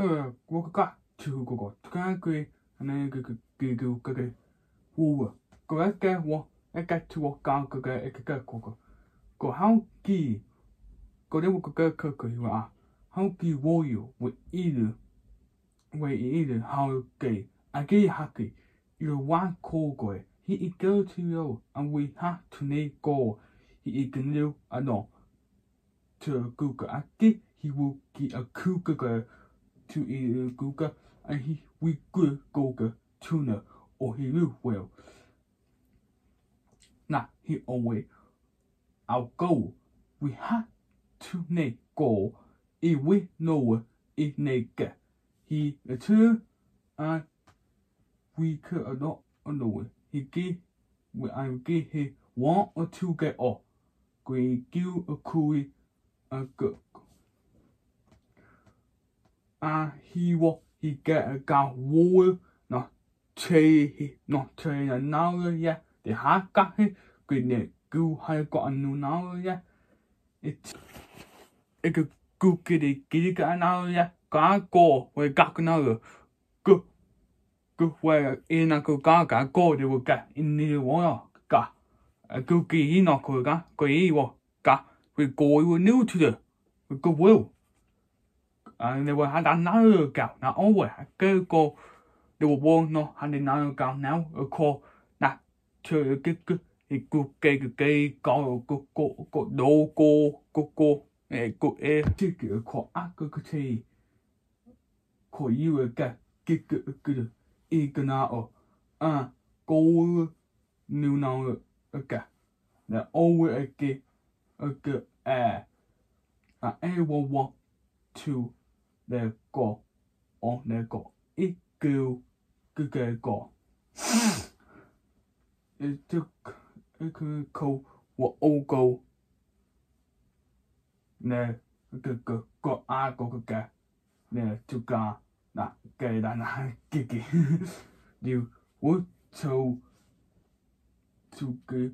Hello, welcome back to Google. Today, I'm going to Google Google. Woo, go let's get what I get to walk out Google. I could go Google. Go how key. Go then we could go Google. You are how key warrior with either. Wait, either how gay. I get happy. You want Google. He is go to you and we have to make go. He is new and all. To Google. I get he will get a Google to e kuka and he we good goga tuna or he will well. Now he always our goal we have to ne go e we know e ne ga he a two and we could not know he give we I give he one or two get off. Gwe give a cool a good. A hi wo get a ga wo no che hi no che na na ya de ha ka he gwe ne gu ha ko anu na ya it e ga gu ke de ki ga na ya ga go we ga ka na gu gu we e na ko ga ga go de wo ga in ni wo ya ga gu ki no ko ga ko i wo. Ga we go we new to the we go will à nếu mà hắn đang nói gạo nó ổn vậy cái cô đều buồn nó hắn đi nói gạo nào ở cô nè chơi cái cái cái cô cái cái cái có cô cô cô đồ cô cô cô 에 cô cái cái cái cô ác cái cái cái cô yêu cái cái cái cái cái cái nào à cô nếu nào cái nè ổn cái cái à à ô wo wo to the go on the go it go go câu go it took nè go go a nè na ga da na ki ki you wo châu. To go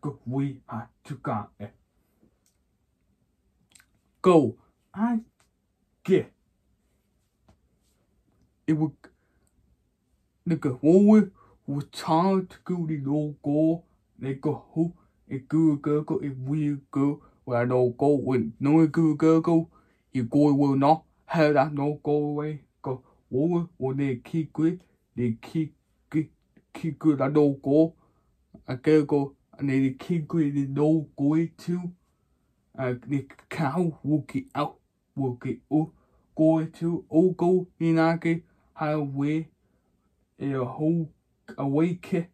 go vui à to ga eh go. I kìa It would. Nigga, woe would time to go the logo. Nigga, who a good girl go a weird girl where no go when no good girl go. cô go will not have that no go away. Go woe khi they keep good. They keep good. Keep good. I don't go. I go go. And they keep good. They don't go too. vô kỳ wuki vô kỳ u inake highway e a whole away ke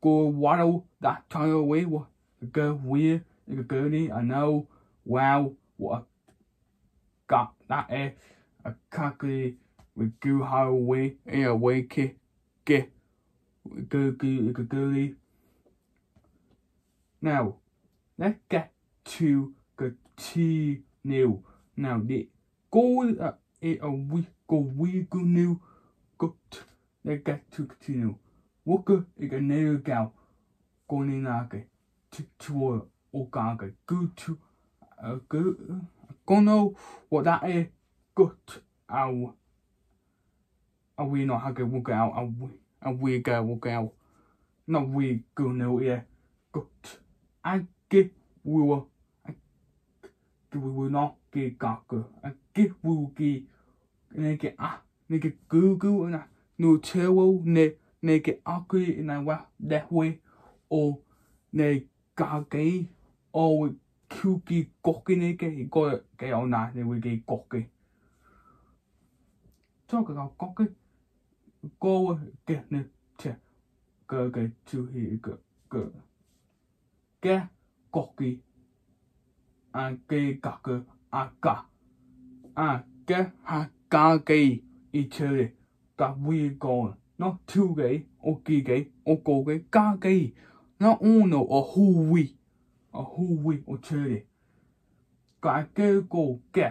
go waddle that time away what go weird like a gurney I know wow what got that eh a kaki we go highway e a way ke ke go go like a girly now let's get to continue. Now, the goal uh, a we go we go new go they get to continue. Waka is a nail gal going in ake to to o gaga go to a go gono what that is good our a we not hage wuka out a we a we go wuka out no we go no yeah good I get we were cái vui nó cái cọ cơ cái vui cái này cái à này cái cứ cứ nè nu theo nè nè cái à cái này qua đẹp quê ô nè cả cái ô kêu cái cọc cái này cái cái cái ông này nè cái cọc cái cho cái cọc cái cô cái nè chè cái cái chú hi cái cái cái cọc cái a ke a ka a ke ha ka ke i chere ka wi ko no tu ke. O ki ke o ko ke ka ke no uno o hu wi o hu wi o chere ka ke ko ke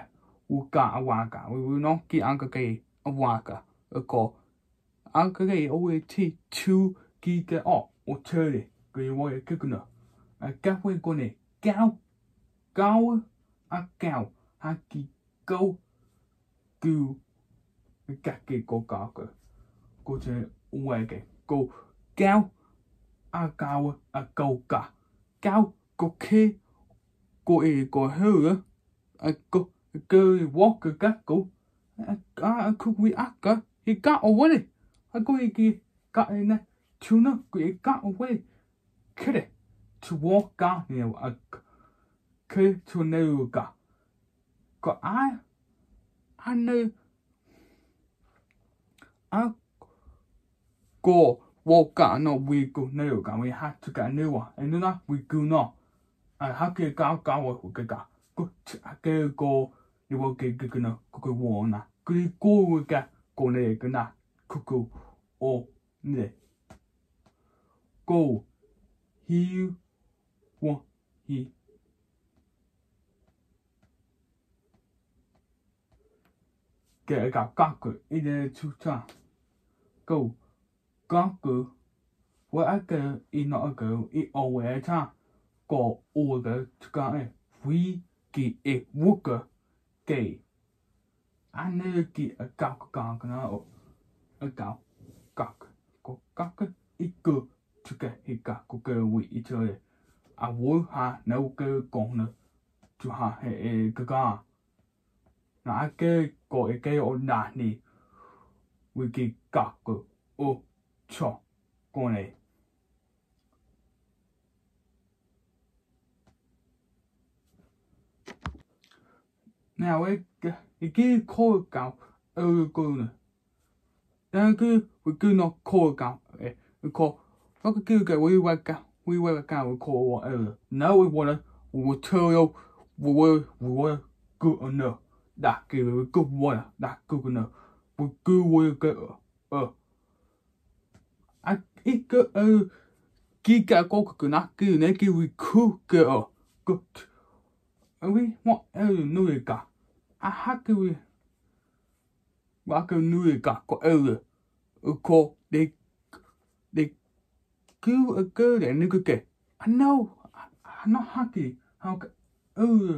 u ka wa ka wi no ki an ka ke a wa ka ko an ka ke o e ti tu ki ke o o chere ke wo ke kuna a ka cao cao a cao a kỳ câu gu các cái cô cao cơ. Cô chơi ngoài cái cô cao a cao a câu cả cao cô kê cô ấy cô hư, a cô, cơ walk cái các cô. A a cô vi á cả hi cả ở vậy a cô ấy cái cả này, chú nó cô e cả ở vậy cái đấy to walk cả nhiều, a cái to nêu cả có ai? Anh nơi a ko wo ka no we ku ne yo ka we ha tu ka ne wa e no na we ku no a ha ke ka ka wa ku ke ka ku a ke ko ni wo ke ke ku no ku ku wo na ku ko we ka ko ne ku na ku ku o ne ko hi, wo kể cái cả các cử ý đề chú cha. Câu, các cử với cái ý nó cái ý ở ngoài cha. Có ở cái cái này vì cái ý vô cái cái anh ấy cái các cái cái nó ở các các có các cái ý cái chú cái ý các có cái vì ý chơi à vô ha nấu cái con nữa chú ha hệ cái cái na ke ko e ke o na ni wiki ko o cho ko ne Now we e ki ko ka o ko na Dan ku we ku no ko ka e ko Fa ku ka we wa ka we wa ka we ko e Now we wanna we will tell you we will we will go đã Nā, ki rewe, kū mwana, nā, kū kū nā, kū kū wē kē o, o. A i kū o, ki kā kō kū nā, kei nē kei wē kū kē o, kū tū. A wē, mō e rū nū e kā, a hā kē wē, wā kē nū e kā, kō e u kō, dē, dē, kū a kē rē nū kē, a nō, a nō hā kē, hā kē, o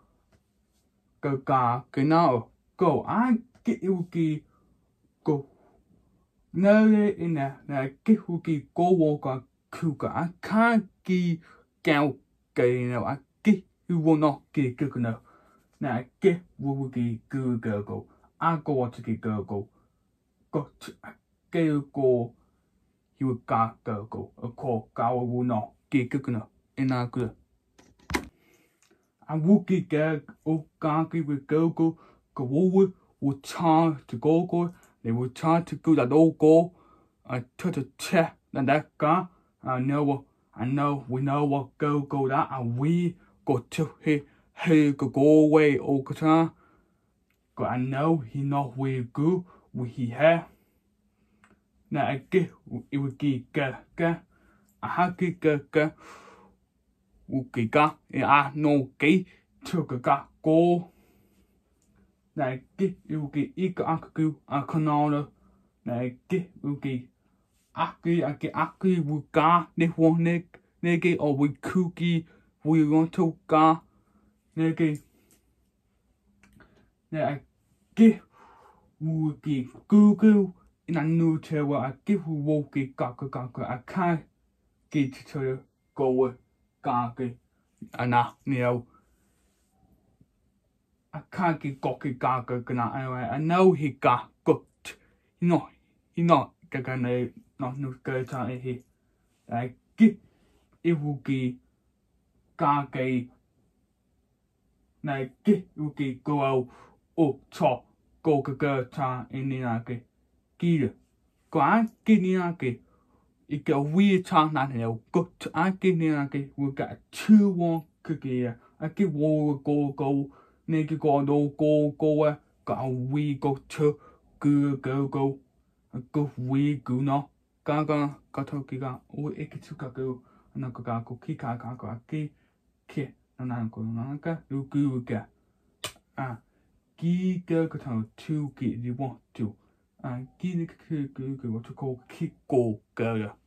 câu cái con nè cô cái cái cái cái cứu ina nè cái chiều cái cá cái nào go a ke uki go nere ina na ke uki go wo ka kuka a ka ki kau ke a ke u wo no ke ke no na ke wo ki gu go go a go wa ki go go go ke go hiu ka go go a ko ka wo no ke ke ina ku a wuki ke o ki we go go go wo cha to go go they will try to go that all go I to the chair and that guy I know I know we know what go go that and we go to he he go go away all the time but I know he know we go we he na ake i wi ki ka ka a ha ki ka ka u kỳ ca e a no kỳ chưa ka ca go này kì u ki i ka aku a kanala này kì u ki aki a ki aki nè ka ne ho ne ne kì. O wi u wi want to ka ne kì u ki wu kêu. Kuku ina nu te wa, a kì wu wo ki ka ka ka ka a cô ơi te te ka ki ana ni cái I can't get goki gaga gana anyway. I know he got good. He not he not gagana not no go to he. I cái iwugi gage na cái iwugi go out o to go gaga ta ininake. Gila. Go a gininake. I get a weird time na he go to a gininake. We got two one cookie. I get war go go. này cái go no go go á cậu we go to go go go ko we gu no ka ga ka to ki ga o e cái cái ka cái na cái cái ko ki ka ka ka ki ki na na ko na ka cái gu cái a ki cái ka cái cái ki di cái cái a ki ni cái cái cái wa cái ko ki cái ga